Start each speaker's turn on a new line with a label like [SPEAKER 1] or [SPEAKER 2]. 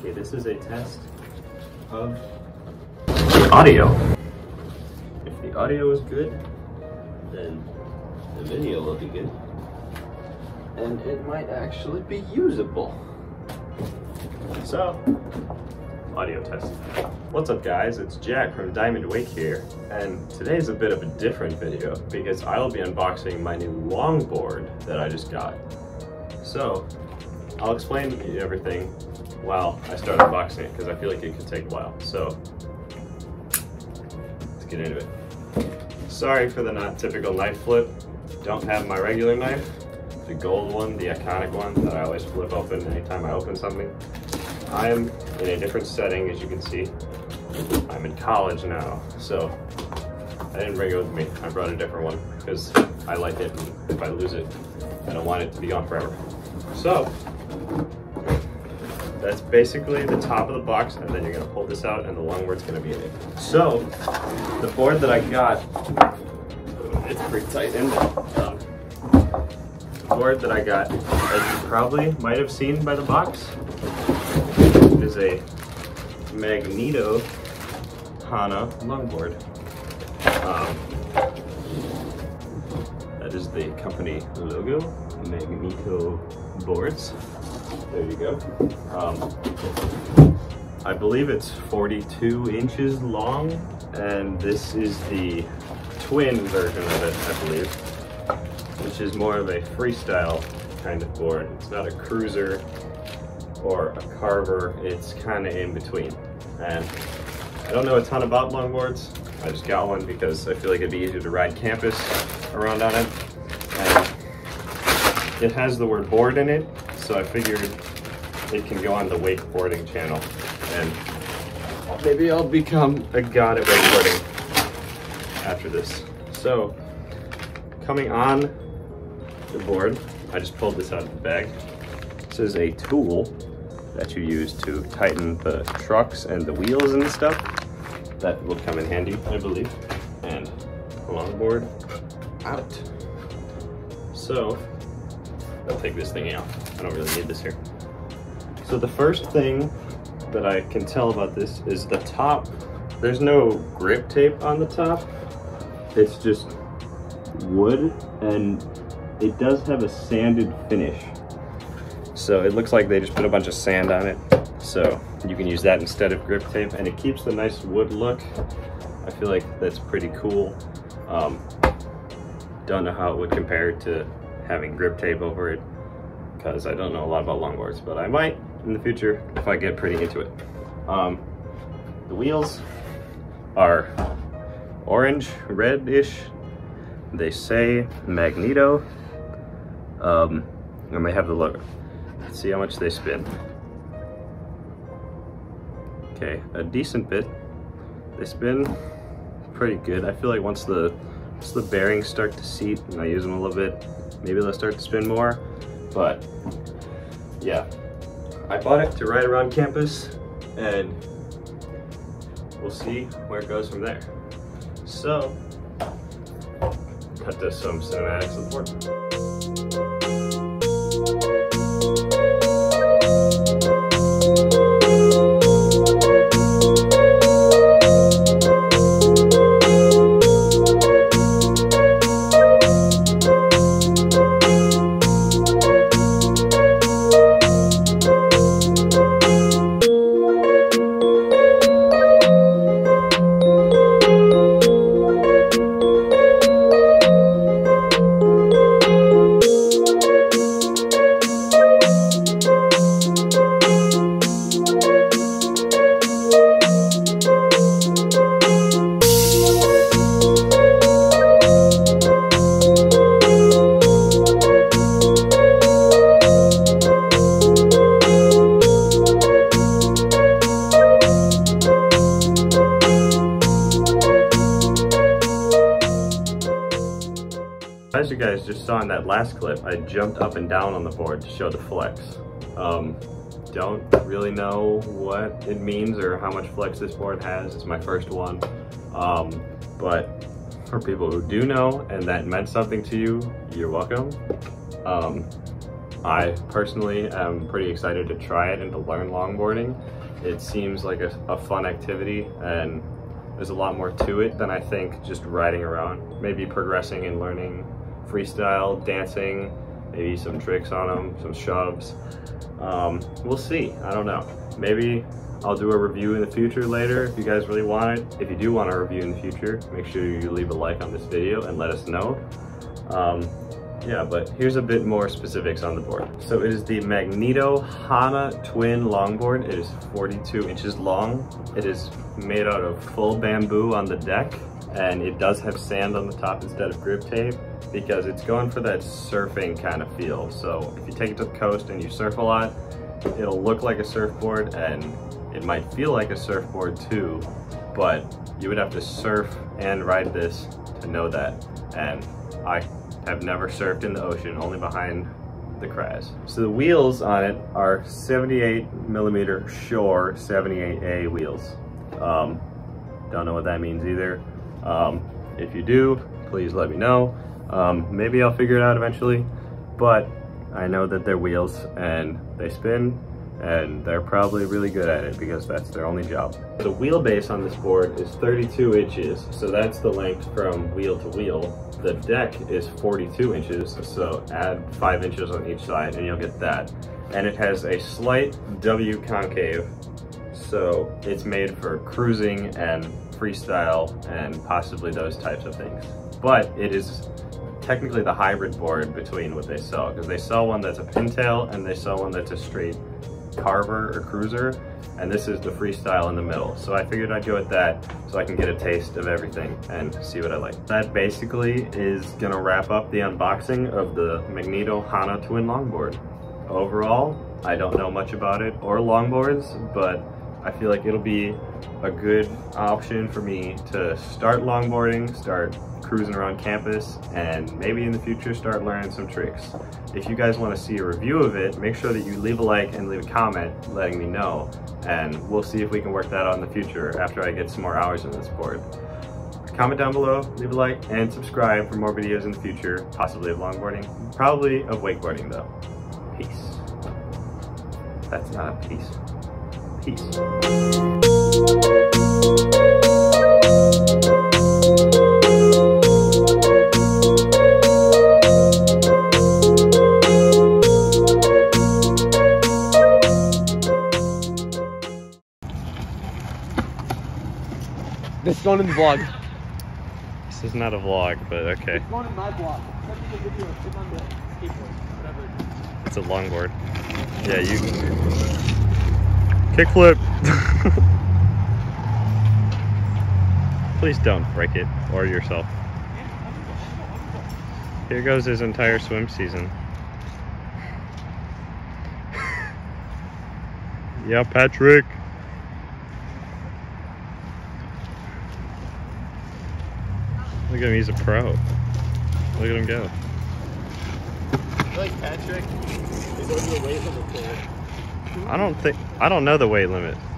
[SPEAKER 1] Okay, this is a test of the audio. If the audio is good, then the video will be good. And it might actually be usable. So, audio test. What's up guys, it's Jack from Diamond Wake here, and today's a bit of a different video because I'll be unboxing my new longboard that I just got. So, I'll explain everything while I start unboxing it because I feel like it could take a while. So, let's get into it. Sorry for the not typical knife flip. Don't have my regular knife, the gold one, the iconic one that I always flip open anytime I open something. I am in a different setting, as you can see. I'm in college now, so I didn't bring it with me. I brought a different one because I like it, and if I lose it, I don't want it to be gone forever. So, that's basically the top of the box, and then you're gonna pull this out, and the longboard's gonna be in it. So, the board that I got, it's pretty tight in there. Um, the board that I got, as you probably might have seen by the box, is a Magneto Hana longboard. Um, that is the company logo, Magneto Boards. There you go. Um, I believe it's 42 inches long, and this is the twin version of it, I believe, which is more of a freestyle kind of board. It's not a cruiser or a carver, it's kind of in between. And I don't know a ton about longboards. I just got one because I feel like it'd be easier to ride campus around on it. And it has the word board in it, so I figured it can go on the wakeboarding channel. And maybe I'll become a god at wakeboarding after this. So, coming on the board, I just pulled this out of the bag. This is a tool that you use to tighten the trucks and the wheels and stuff. That will come in handy, I believe. And longboard out. So, I'll take this thing out. I don't really need this here. So the first thing that I can tell about this is the top. There's no grip tape on the top. It's just wood and it does have a sanded finish. So it looks like they just put a bunch of sand on it. So you can use that instead of grip tape and it keeps the nice wood look. I feel like that's pretty cool. Um, don't know how it would compare to having grip tape over it because I don't know a lot about longboards, but I might in the future if I get pretty into it. Um, the wheels are orange, red-ish. They say Magneto. Um, I may have the logo. Let's see how much they spin. Okay, a decent bit. They spin pretty good. I feel like once the once the bearings start to seat and I use them a little bit, maybe they'll start to spin more. But yeah, I bought it to ride around campus and we'll see where it goes from there. So, cut to some cinematics the You guys just saw in that last clip, I jumped up and down on the board to show the flex. Um, don't really know what it means or how much flex this board has. It's my first one. Um, but for people who do know and that meant something to you, you're welcome. Um, I personally am pretty excited to try it and to learn longboarding. It seems like a, a fun activity and there's a lot more to it than I think just riding around. Maybe progressing and learning freestyle, dancing, maybe some tricks on them, some shoves. Um, we'll see, I don't know. Maybe I'll do a review in the future later if you guys really want it. If you do want a review in the future, make sure you leave a like on this video and let us know. Um, yeah, but here's a bit more specifics on the board. So it is the Magneto Hana Twin Longboard. It is 42 inches long. It is made out of full bamboo on the deck and it does have sand on the top instead of grip tape because it's going for that surfing kind of feel. So if you take it to the coast and you surf a lot, it'll look like a surfboard and it might feel like a surfboard too, but you would have to surf and ride this to know that. And I have never surfed in the ocean, only behind the Kraz. So the wheels on it are 78 millimeter Shore 78A wheels. Um, don't know what that means either. Um, if you do, please let me know. Um, maybe I'll figure it out eventually, but I know that they're wheels and they spin and they're probably really good at it because that's their only job. The wheelbase on this board is 32 inches, so that's the length from wheel to wheel. The deck is 42 inches, so add five inches on each side and you'll get that. And it has a slight W concave, so it's made for cruising and freestyle and possibly those types of things. But it is technically the hybrid board between what they sell because they sell one that's a pintail and they sell one that's a straight carver or cruiser and this is the freestyle in the middle. So I figured I'd go with that so I can get a taste of everything and see what I like. That basically is gonna wrap up the unboxing of the Magneto Hana Twin Longboard. Overall, I don't know much about it or longboards, but I feel like it'll be a good option for me to start longboarding, start cruising around campus, and maybe in the future start learning some tricks. If you guys want to see a review of it, make sure that you leave a like and leave a comment letting me know, and we'll see if we can work that out in the future after I get some more hours in this board. Comment down below, leave a like, and subscribe for more videos in the future, possibly of longboarding, probably of wakeboarding though. Peace. That's not a peace. Peace.
[SPEAKER 2] This is going in the vlog.
[SPEAKER 1] This is not a vlog, but okay.
[SPEAKER 2] It's going in my vlog.
[SPEAKER 1] It's a longboard. Yeah, you kickflip. Please don't break it or yourself. Here goes his entire swim season. yeah, Patrick. Look at him, he's a pro. Look at him go.
[SPEAKER 2] I like Patrick is over the weight limit there.
[SPEAKER 1] I don't think I don't know the weight limit.